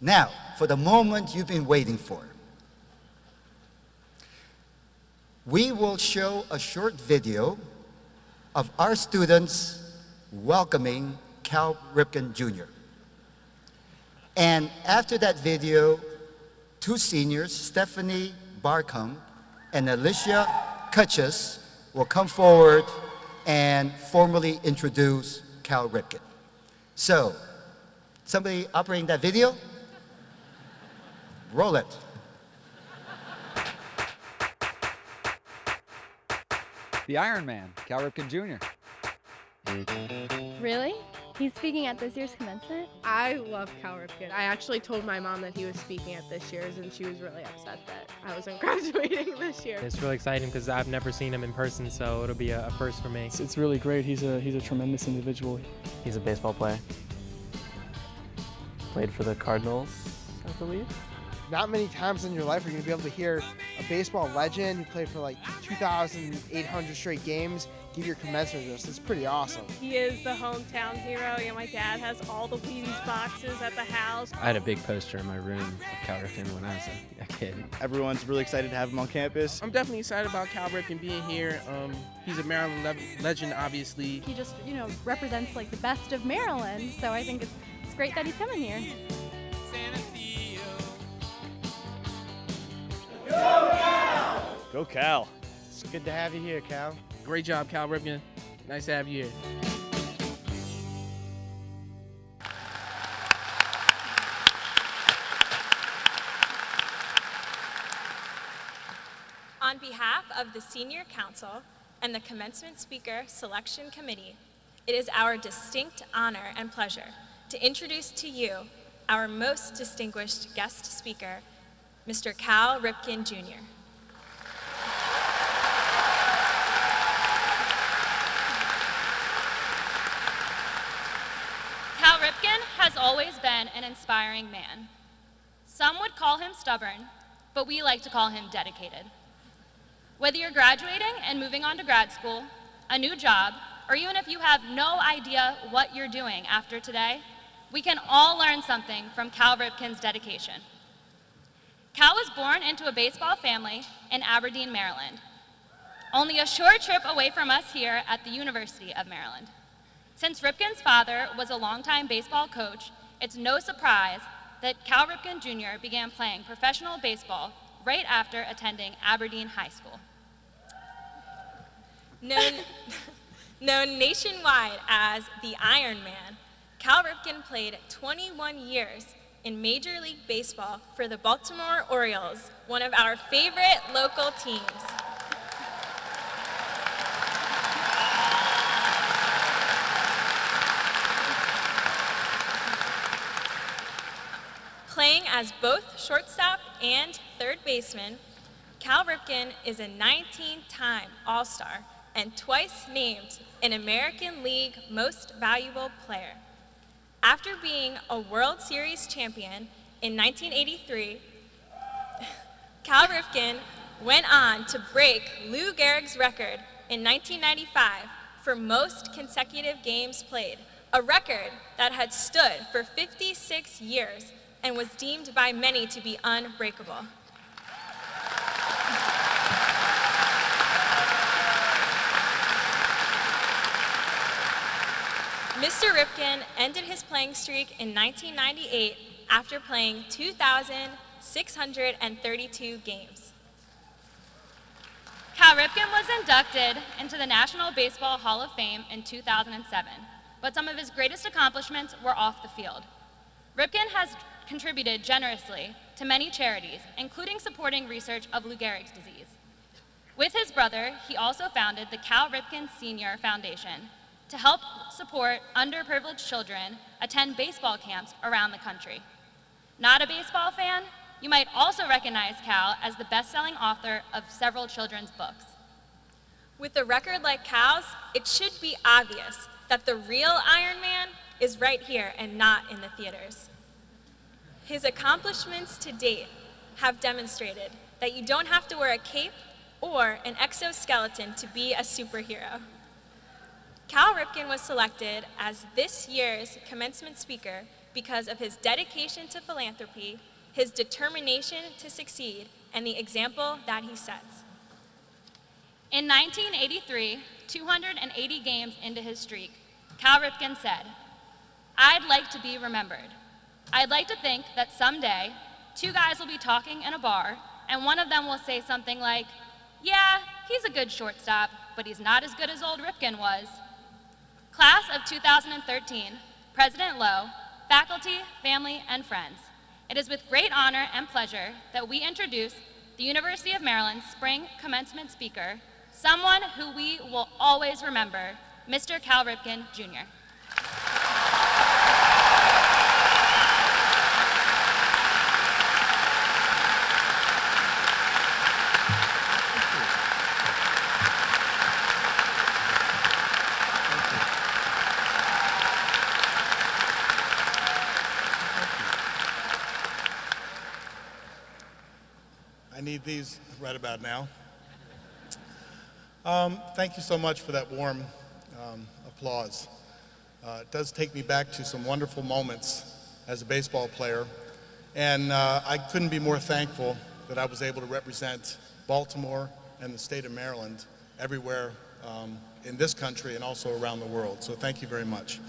Now, for the moment you've been waiting for. We will show a short video of our students welcoming Cal Ripken Jr. And after that video, two seniors, Stephanie Barcom and Alicia Kutchus, will come forward and formally introduce Cal Ripken. So, somebody operating that video? Roll it. The Iron Man, Cal Ripken Jr. Really? He's speaking at this year's commencement? I love Cal Ripken. I actually told my mom that he was speaking at this year's, and she was really upset that I wasn't graduating this year. It's really exciting because I've never seen him in person, so it'll be a, a first for me. It's, it's really great. He's a he's a tremendous individual. He's a baseball player. Played for the Cardinals, I believe. Not many times in your life are you going to be able to hear a baseball legend who played for like 2,800 straight games give your commencement address. It's pretty awesome. He is the hometown hero. Yeah, my dad has all the Wheaties boxes at the house. I had a big poster in my room of Cal Ripken when I was a, a, kid. Everyone's really excited to have him on campus. I'm definitely excited about Cal Ripken being here. Um, he's a Maryland le legend, obviously. He just, you know, represents like the best of Maryland. So I think it's, it's great that he's coming here. Go Cal! It's good to have you here, Cal. Great job, Cal Ripken. Nice to have you here. On behalf of the Senior Council and the Commencement Speaker Selection Committee, it is our distinct honor and pleasure to introduce to you our most distinguished guest speaker, Mr. Cal Ripken Jr. Cal Ripken has always been an inspiring man. Some would call him stubborn, but we like to call him dedicated. Whether you're graduating and moving on to grad school, a new job, or even if you have no idea what you're doing after today, we can all learn something from Cal Ripken's dedication. Cal was born into a baseball family in Aberdeen, Maryland, only a short trip away from us here at the University of Maryland. Since Ripken's father was a longtime baseball coach, it's no surprise that Cal Ripken Jr. began playing professional baseball right after attending Aberdeen High School. Known, known nationwide as the Iron Man, Cal Ripken played 21 years in Major League Baseball for the Baltimore Orioles, one of our favorite local teams. Playing as both shortstop and third baseman, Cal Ripken is a 19-time All-Star and twice named an American League Most Valuable Player. After being a World Series champion in 1983, Cal Ripken went on to break Lou Gehrig's record in 1995 for most consecutive games played, a record that had stood for 56 years and was deemed by many to be unbreakable. Mr. Ripken ended his playing streak in 1998 after playing 2,632 games. Cal Ripken was inducted into the National Baseball Hall of Fame in 2007, but some of his greatest accomplishments were off the field. Ripken has contributed generously to many charities, including supporting research of Lou Gehrig's disease. With his brother, he also founded the Cal Ripken Senior Foundation to help support underprivileged children attend baseball camps around the country. Not a baseball fan? You might also recognize Cal as the best-selling author of several children's books. With a record like Cal's, it should be obvious that the real Iron Man is right here and not in the theaters. His accomplishments to date have demonstrated that you don't have to wear a cape or an exoskeleton to be a superhero. Cal Ripken was selected as this year's commencement speaker because of his dedication to philanthropy, his determination to succeed, and the example that he sets. In 1983, 280 games into his streak, Cal Ripken said, I'd like to be remembered. I'd like to think that someday, two guys will be talking in a bar, and one of them will say something like, Yeah, he's a good shortstop, but he's not as good as old Ripken was. Class of 2013, President Loh, faculty, family, and friends, it is with great honor and pleasure that we introduce the University of Maryland Spring Commencement Speaker, someone who we will always remember, Mr. Cal Ripken, Jr. I need these right about now. Um, thank you so much for that warm um, applause. Uh, it does take me back to some wonderful moments as a baseball player, and uh, I couldn't be more thankful that I was able to represent Baltimore and the state of Maryland everywhere um, in this country and also around the world. So thank you very much.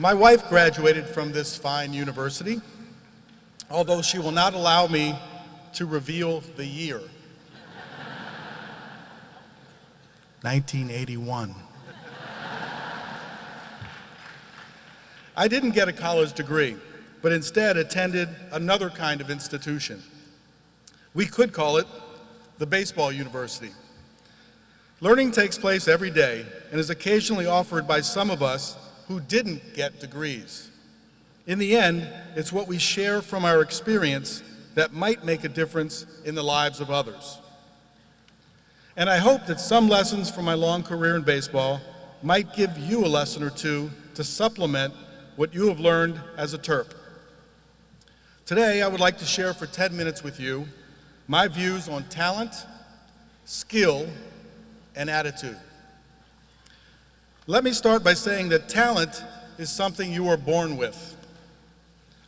My wife graduated from this fine university, although she will not allow me to reveal the year. 1981. I didn't get a college degree, but instead attended another kind of institution. We could call it the baseball university. Learning takes place every day and is occasionally offered by some of us who didn't get degrees. In the end, it's what we share from our experience that might make a difference in the lives of others. And I hope that some lessons from my long career in baseball might give you a lesson or two to supplement what you have learned as a Terp. Today, I would like to share for 10 minutes with you my views on talent, skill, and attitude. Let me start by saying that talent is something you are born with.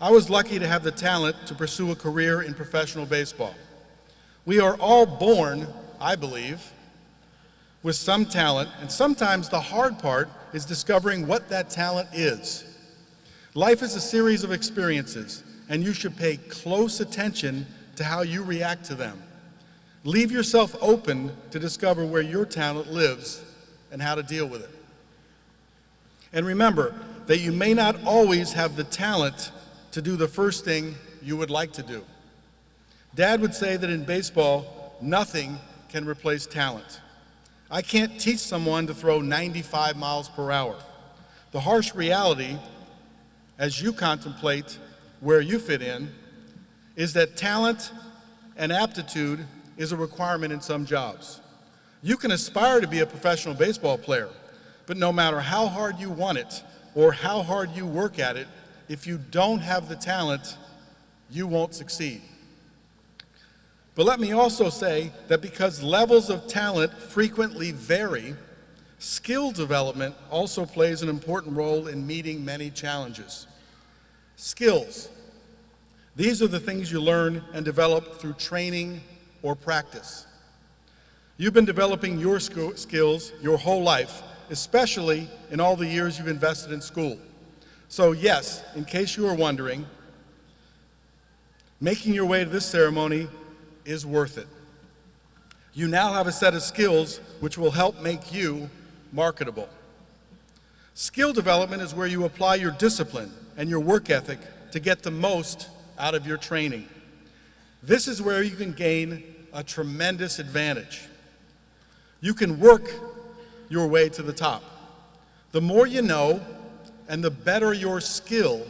I was lucky to have the talent to pursue a career in professional baseball. We are all born, I believe, with some talent, and sometimes the hard part is discovering what that talent is. Life is a series of experiences, and you should pay close attention to how you react to them. Leave yourself open to discover where your talent lives and how to deal with it. And remember that you may not always have the talent to do the first thing you would like to do. Dad would say that in baseball, nothing can replace talent. I can't teach someone to throw 95 miles per hour. The harsh reality, as you contemplate where you fit in, is that talent and aptitude is a requirement in some jobs. You can aspire to be a professional baseball player, but no matter how hard you want it or how hard you work at it, if you don't have the talent, you won't succeed. But let me also say that because levels of talent frequently vary, skill development also plays an important role in meeting many challenges. Skills. These are the things you learn and develop through training or practice. You've been developing your skills your whole life, especially in all the years you've invested in school. So yes, in case you were wondering, making your way to this ceremony is worth it. You now have a set of skills which will help make you marketable. Skill development is where you apply your discipline and your work ethic to get the most out of your training. This is where you can gain a tremendous advantage. You can work your way to the top. The more you know and the better your skill,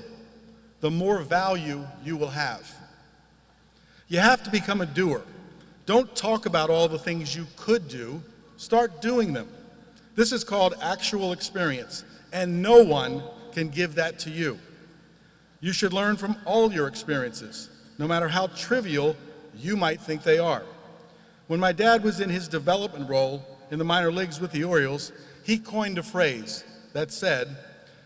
the more value you will have. You have to become a doer. Don't talk about all the things you could do, start doing them. This is called actual experience, and no one can give that to you. You should learn from all your experiences, no matter how trivial you might think they are. When my dad was in his development role in the minor leagues with the Orioles, he coined a phrase that said,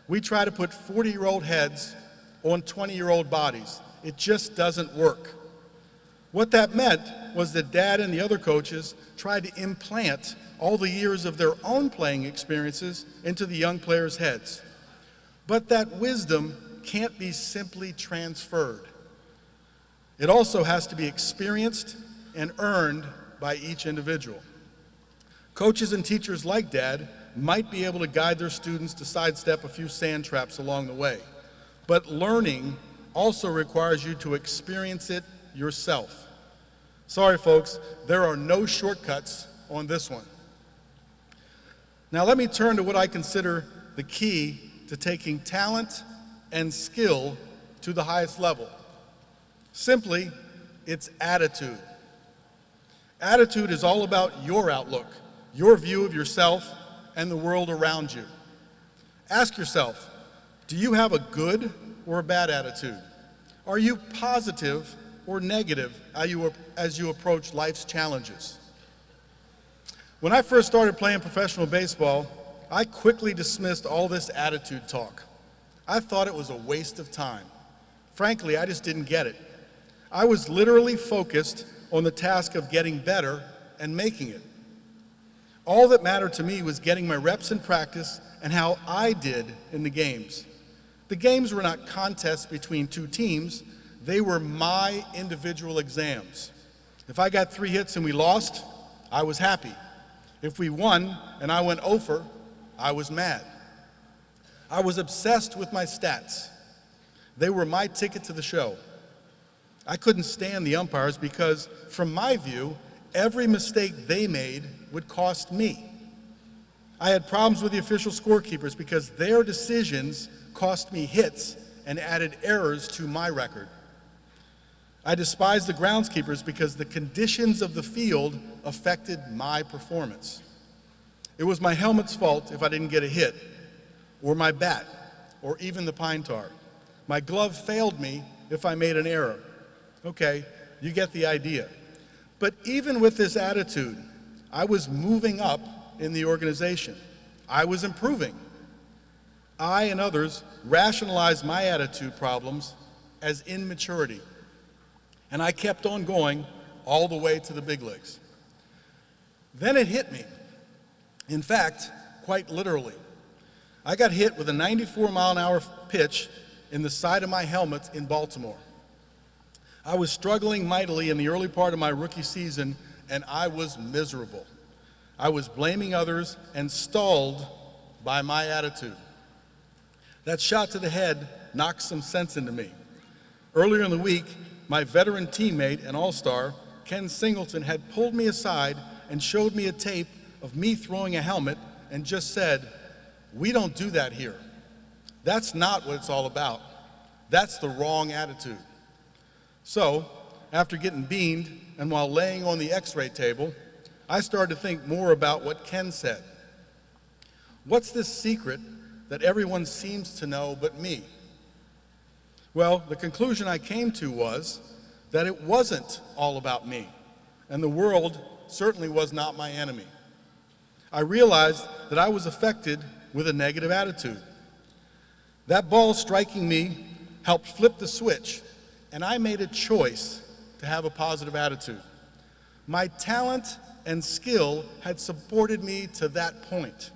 We try to put 40 year old heads on 20 year old bodies. It just doesn't work. What that meant was that dad and the other coaches tried to implant all the years of their own playing experiences into the young players' heads. But that wisdom can't be simply transferred. It also has to be experienced and earned by each individual. Coaches and teachers like Dad might be able to guide their students to sidestep a few sand traps along the way, but learning also requires you to experience it yourself. Sorry, folks, there are no shortcuts on this one. Now, let me turn to what I consider the key to taking talent and skill to the highest level. Simply, it's attitude. Attitude is all about your outlook, your view of yourself and the world around you. Ask yourself do you have a good or a bad attitude? Are you positive or negative as you approach life's challenges? When I first started playing professional baseball, I quickly dismissed all this attitude talk. I thought it was a waste of time. Frankly, I just didn't get it. I was literally focused on the task of getting better and making it. All that mattered to me was getting my reps in practice and how I did in the games. The games were not contests between two teams, they were my individual exams. If I got three hits and we lost, I was happy. If we won and I went over, I was mad. I was obsessed with my stats. They were my ticket to the show. I couldn't stand the umpires because, from my view, every mistake they made would cost me. I had problems with the official scorekeepers because their decisions cost me hits and added errors to my record. I despised the groundskeepers because the conditions of the field affected my performance. It was my helmet's fault if I didn't get a hit, or my bat, or even the pine tar. My glove failed me if I made an error. Okay, you get the idea. But even with this attitude, I was moving up in the organization. I was improving. I and others rationalized my attitude problems as immaturity. And I kept on going all the way to the big leagues. Then it hit me. In fact, quite literally. I got hit with a 94 mile an hour pitch in the side of my helmet in Baltimore. I was struggling mightily in the early part of my rookie season, and I was miserable. I was blaming others and stalled by my attitude. That shot to the head knocked some sense into me. Earlier in the week, my veteran teammate and all star, Ken Singleton, had pulled me aside and showed me a tape of me throwing a helmet and just said, We don't do that here. That's not what it's all about. That's the wrong attitude. So, after getting beamed and while laying on the x ray table, I started to think more about what Ken said. What's this secret that everyone seems to know but me? Well, the conclusion I came to was that it wasn't all about me, and the world certainly was not my enemy. I realized that I was affected with a negative attitude. That ball striking me helped flip the switch, and I made a choice to have a positive attitude. My talent and skill had supported me to that point.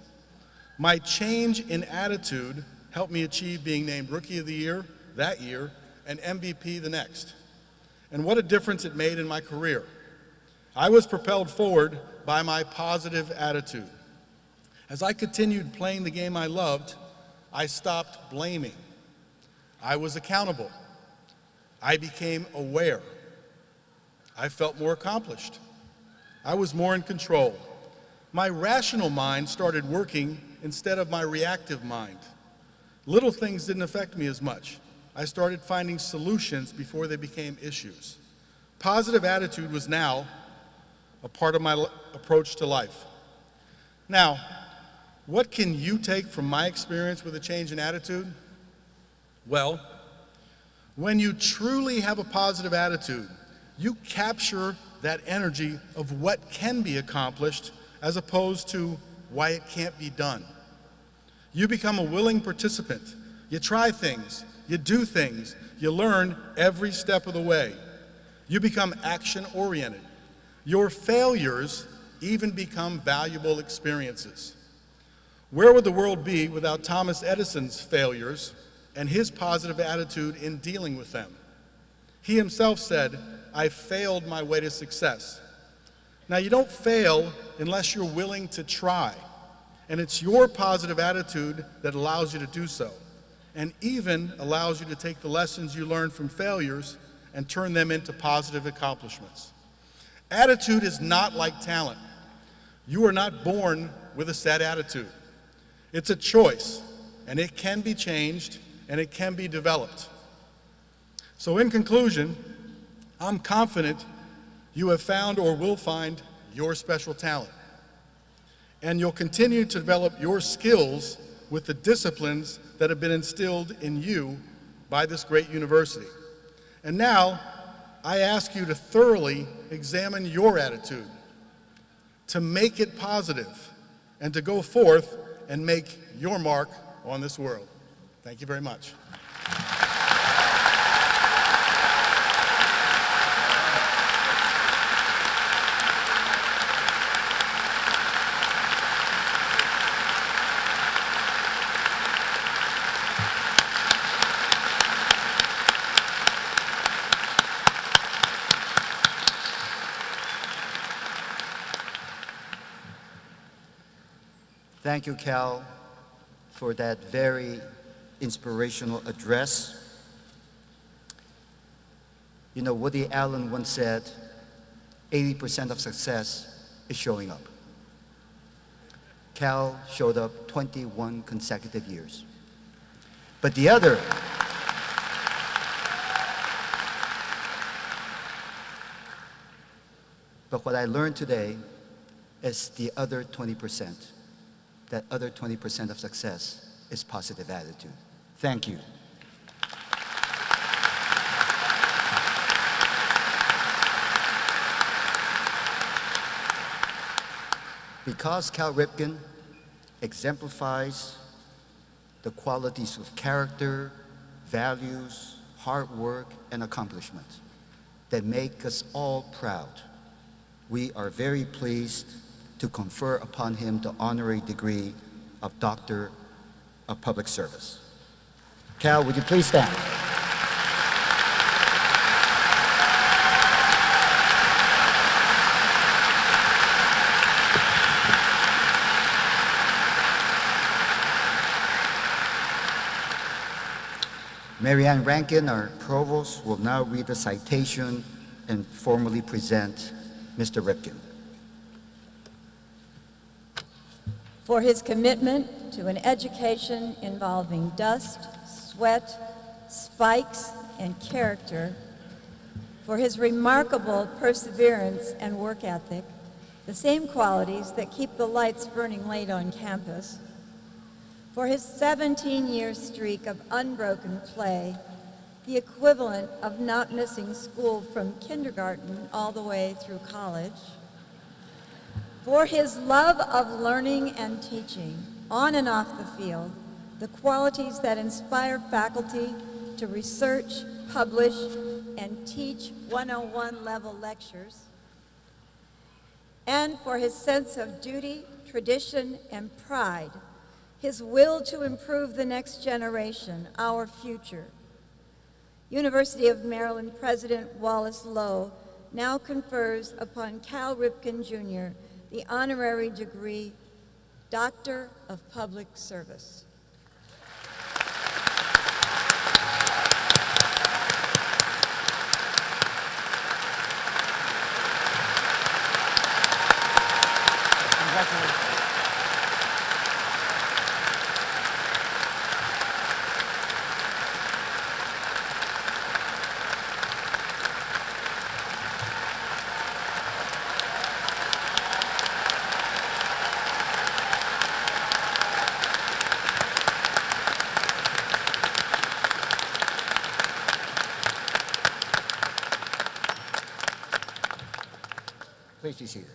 My change in attitude helped me achieve being named Rookie of the Year that year and MVP the next. And what a difference it made in my career. I was propelled forward by my positive attitude. As I continued playing the game I loved, I stopped blaming. I was accountable. I became aware. I felt more accomplished. I was more in control. My rational mind started working instead of my reactive mind. Little things didn't affect me as much. I started finding solutions before they became issues. Positive attitude was now a part of my approach to life. Now, what can you take from my experience with a change in attitude? Well, when you truly have a positive attitude, you capture that energy of what can be accomplished as opposed to why it can't be done. You become a willing participant. You try things, you do things, you learn every step of the way. You become action oriented. Your failures even become valuable experiences. Where would the world be without Thomas Edison's failures and his positive attitude in dealing with them? He himself said, I failed my way to success. Now, you don't fail unless you're willing to try, and it's your positive attitude that allows you to do so, and even allows you to take the lessons you learned from failures and turn them into positive accomplishments. Attitude is not like talent. You are not born with a set attitude. It's a choice, and it can be changed and it can be developed. So, in conclusion, I'm confident you have found or will find your special talent. And you'll continue to develop your skills with the disciplines that have been instilled in you by this great university. And now, I ask you to thoroughly examine your attitude, to make it positive, and to go forth and make your mark on this world. Thank you very much. Thank you, Cal, for that very inspirational address. You know, Woody Allen once said, 80% of success is showing up. Cal showed up 21 consecutive years. But the other, but what I learned today is the other 20% that other 20% of success is positive attitude. Thank you. Because Cal Ripken exemplifies the qualities of character, values, hard work, and accomplishment that make us all proud, we are very pleased to confer upon him the honorary degree of Doctor of Public Service. Cal, would you please stand? Mary Ann Rankin, our provost, will now read the citation and formally present Mr. Ripken. for his commitment to an education involving dust, sweat, spikes, and character, for his remarkable perseverance and work ethic, the same qualities that keep the lights burning late on campus, for his 17-year streak of unbroken play, the equivalent of not missing school from kindergarten all the way through college, for his love of learning and teaching, on and off the field, the qualities that inspire faculty to research, publish, and teach 101 level lectures, and for his sense of duty, tradition, and pride, his will to improve the next generation, our future. University of Maryland President Wallace Loh now confers upon Cal Ripken Jr the honorary degree Doctor of Public Service. Please be seated.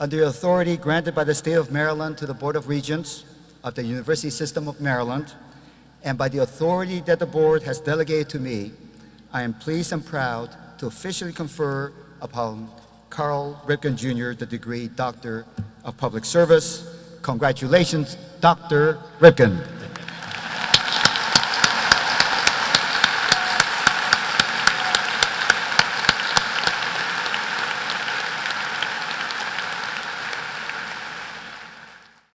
Under the authority granted by the State of Maryland to the Board of Regents of the University System of Maryland, and by the authority that the Board has delegated to me, I am pleased and proud to officially confer upon Carl Ripken Jr. the degree Doctor of Public Service. Congratulations, Dr. Ripken.